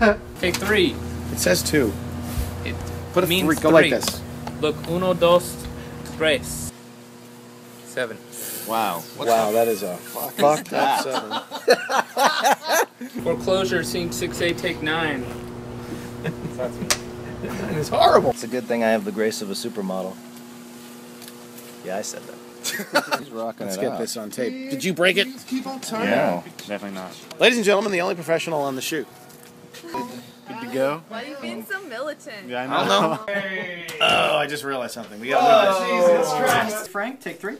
Take three. It says two. It Put a means three. Go like this. Look, uno, dos, tres. Seven. Wow. wow, that is a fucked up seven. Foreclosure, scene 6A, take nine. It's horrible. It's a good thing I have the grace of a supermodel. Yeah, I said that. He's rocking Let's it get out. this on tape. Did you break it? No. Definitely not. Ladies and gentlemen, the only professional on the shoot. Good to go? Why are you being so militant? Yeah, I I don't know. Oh, I just realized something. We gotta oh, move this. Frank, take three.